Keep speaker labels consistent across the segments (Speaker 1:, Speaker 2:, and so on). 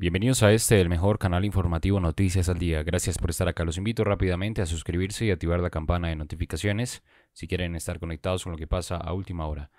Speaker 1: Bienvenidos a este, el mejor canal informativo Noticias al Día. Gracias por estar acá. Los invito rápidamente a suscribirse y activar la campana de notificaciones si quieren estar conectados con lo que pasa a última hora.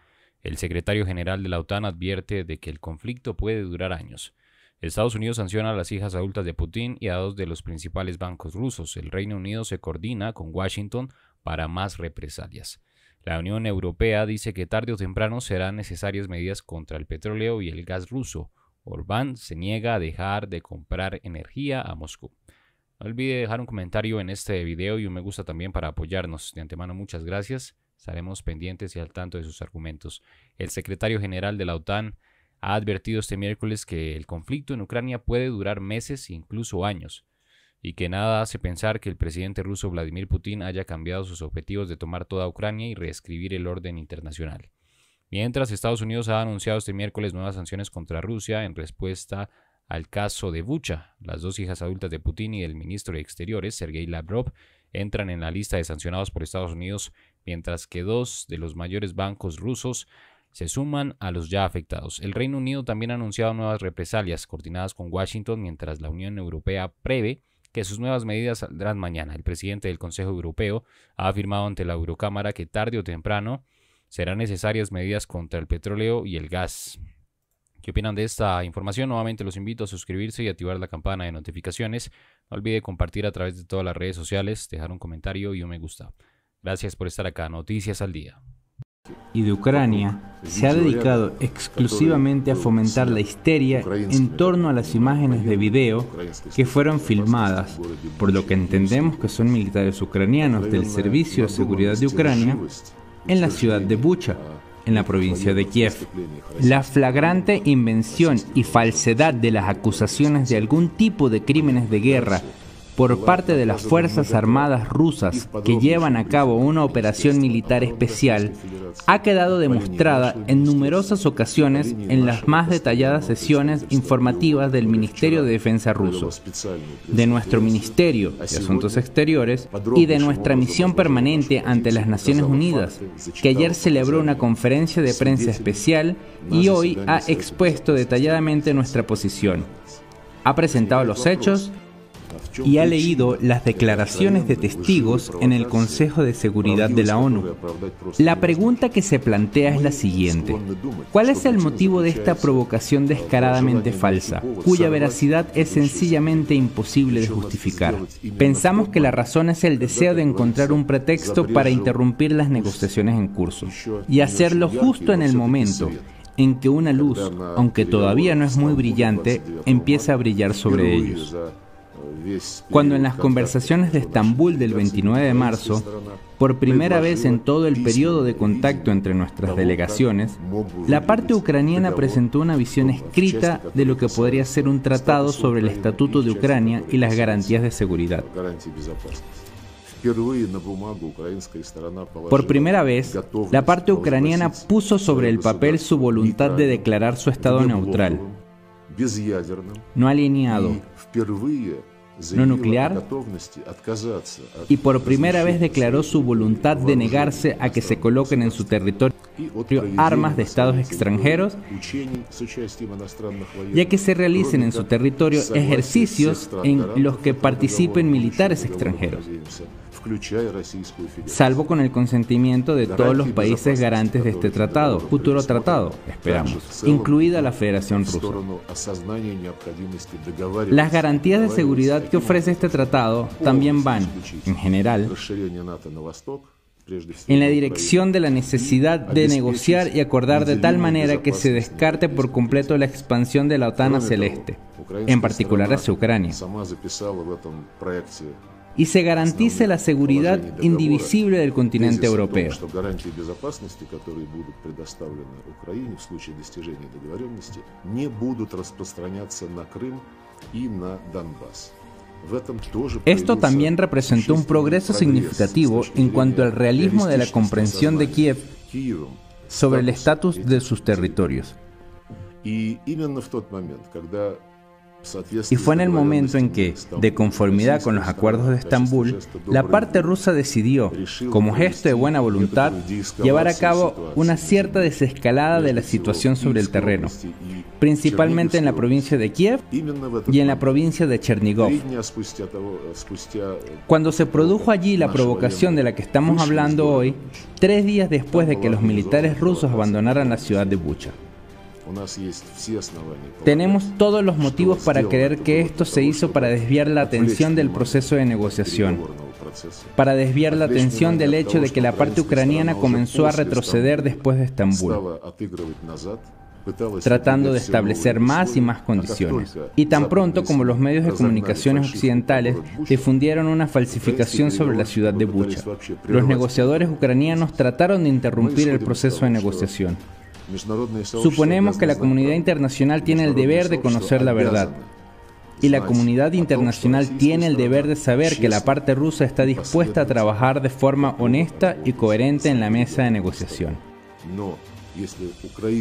Speaker 1: El secretario general de la OTAN advierte de que el conflicto puede durar años. Estados Unidos sanciona a las hijas adultas de Putin y a dos de los principales bancos rusos. El Reino Unido se coordina con Washington para más represalias. La Unión Europea dice que tarde o temprano serán necesarias medidas contra el petróleo y el gas ruso. Orbán se niega a dejar de comprar energía a Moscú. No olvide dejar un comentario en este video y un me gusta también para apoyarnos. De antemano, muchas gracias. Estaremos pendientes y al tanto de sus argumentos. El secretario general de la OTAN ha advertido este miércoles que el conflicto en Ucrania puede durar meses e incluso años, y que nada hace pensar que el presidente ruso Vladimir Putin haya cambiado sus objetivos de tomar toda Ucrania y reescribir el orden internacional. Mientras Estados Unidos ha anunciado este miércoles nuevas sanciones contra Rusia en respuesta al caso de Bucha, las dos hijas adultas de Putin y del ministro de Exteriores, Sergei Lavrov, entran en la lista de sancionados por Estados Unidos, mientras que dos de los mayores bancos rusos se suman a los ya afectados. El Reino Unido también ha anunciado nuevas represalias coordinadas con Washington, mientras la Unión Europea prevé que sus nuevas medidas saldrán mañana. El presidente del Consejo Europeo ha afirmado ante la Eurocámara que tarde o temprano serán necesarias medidas contra el petróleo y el gas. ¿Qué opinan de esta información? Nuevamente los invito a suscribirse y activar la campana de notificaciones. No olvide compartir a través de todas las redes sociales, dejar un comentario y un me gusta. Gracias por estar acá. Noticias al día.
Speaker 2: Y de Ucrania se ha dedicado exclusivamente a fomentar la histeria en torno a las imágenes de video que fueron filmadas, por lo que entendemos que son militares ucranianos del Servicio de Seguridad de Ucrania en la ciudad de Bucha, en la provincia de Kiev. La flagrante invención y falsedad de las acusaciones de algún tipo de crímenes de guerra por parte de las Fuerzas Armadas rusas que llevan a cabo una operación militar especial ha quedado demostrada en numerosas ocasiones en las más detalladas sesiones informativas del Ministerio de Defensa ruso, de nuestro Ministerio de Asuntos Exteriores y de nuestra misión permanente ante las Naciones Unidas, que ayer celebró una conferencia de prensa especial y hoy ha expuesto detalladamente nuestra posición. Ha presentado los hechos y ha leído las declaraciones de testigos en el Consejo de Seguridad de la ONU. La pregunta que se plantea es la siguiente. ¿Cuál es el motivo de esta provocación descaradamente falsa, cuya veracidad es sencillamente imposible de justificar? Pensamos que la razón es el deseo de encontrar un pretexto para interrumpir las negociaciones en curso y hacerlo justo en el momento en que una luz, aunque todavía no es muy brillante, empieza a brillar sobre ellos. Cuando en las conversaciones de Estambul del 29 de marzo, por primera vez en todo el periodo de contacto entre nuestras delegaciones, la parte ucraniana presentó una visión escrita de lo que podría ser un tratado sobre el Estatuto de Ucrania y las garantías de seguridad. Por primera vez, la parte ucraniana puso sobre el papel su voluntad de declarar su estado neutral, no alineado, no nuclear y por primera vez declaró su voluntad de negarse a que se coloquen en su territorio armas de estados extranjeros y a que se realicen en su territorio ejercicios en los que participen militares extranjeros salvo con el consentimiento de todos los países garantes de este tratado, futuro tratado, esperamos, incluida la Federación Rusa. Las garantías de seguridad que ofrece este tratado también van, en general, en la dirección de la necesidad de negociar y acordar de tal manera que se descarte por completo la expansión de la OTAN hacia el este, en particular hacia Ucrania. Y se garantice la seguridad indivisible del continente europeo. Esto también representó un progreso significativo en cuanto al realismo de la comprensión de Kiev sobre el estatus de sus territorios. Y fue en el momento en que, de conformidad con los acuerdos de Estambul, la parte rusa decidió, como gesto de buena voluntad, llevar a cabo una cierta desescalada de la situación sobre el terreno, principalmente en la provincia de Kiev y en la provincia de Chernigov. Cuando se produjo allí la provocación de la que estamos hablando hoy, tres días después de que los militares rusos abandonaran la ciudad de Bucha. Tenemos todos los motivos para creer que esto se hizo para desviar la atención del proceso de negociación, para desviar la atención del hecho de que la parte ucraniana comenzó a retroceder después de Estambul. tratando de establecer más y más condiciones. Y tan pronto como los medios de comunicaciones occidentales difundieron una falsificación sobre la ciudad de Bucha, los negociadores ucranianos trataron de interrumpir el proceso de negociación. Suponemos que la comunidad internacional tiene el deber de conocer la verdad. Y la comunidad internacional tiene el deber de saber que la parte rusa está dispuesta a trabajar de forma honesta y coherente en la mesa de negociación.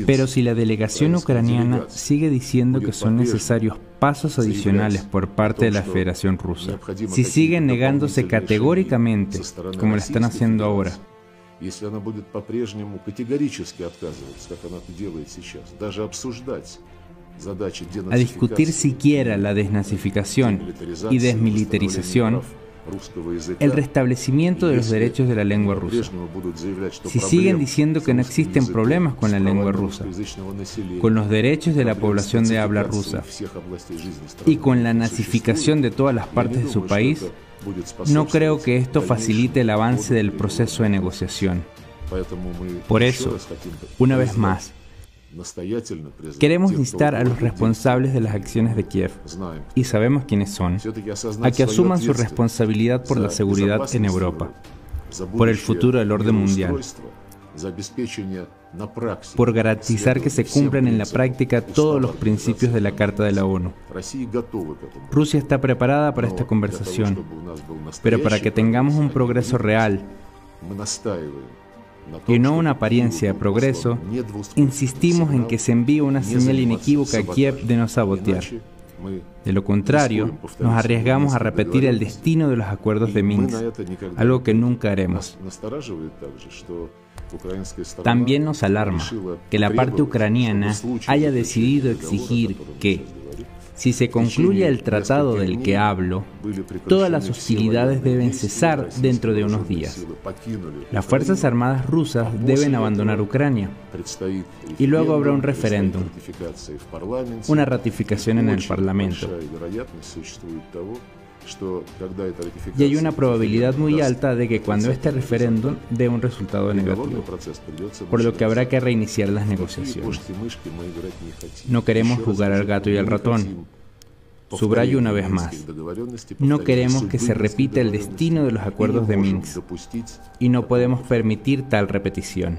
Speaker 2: Pero si la delegación ucraniana sigue diciendo que son necesarios pasos adicionales por parte de la Federación Rusa, si siguen negándose categóricamente, como lo están haciendo ahora, a discutir siquiera la desnazificación y desmilitarización, el restablecimiento de los derechos de la lengua rusa. Si siguen diciendo que no existen problemas con la lengua rusa, con los derechos de la población de habla rusa y con la nazificación de todas las partes de su país, no creo que esto facilite el avance del proceso de negociación. Por eso, una vez más, Queremos instar a los responsables de las acciones de Kiev, y sabemos quiénes son, a que asuman su responsabilidad por la seguridad en Europa, por el futuro del orden mundial, por garantizar que se cumplan en la práctica todos los principios de la Carta de la ONU. Rusia está preparada para esta conversación, pero para que tengamos un progreso real, y no una apariencia de progreso, insistimos en que se envíe una señal inequívoca a Kiev de no sabotear. De lo contrario, nos arriesgamos a repetir el destino de los acuerdos de Minsk, algo que nunca haremos. También nos alarma que la parte ucraniana haya decidido exigir que, si se concluye el tratado del que hablo, todas las hostilidades deben cesar dentro de unos días. Las Fuerzas Armadas rusas deben abandonar Ucrania y luego habrá un referéndum, una ratificación en el Parlamento. Y hay una probabilidad muy alta de que cuando este referéndum dé un resultado negativo, por lo que habrá que reiniciar las negociaciones. No queremos jugar al gato y al ratón. Subrayo una vez más, no queremos que se repita el destino de los acuerdos de Minsk. y no podemos permitir tal repetición.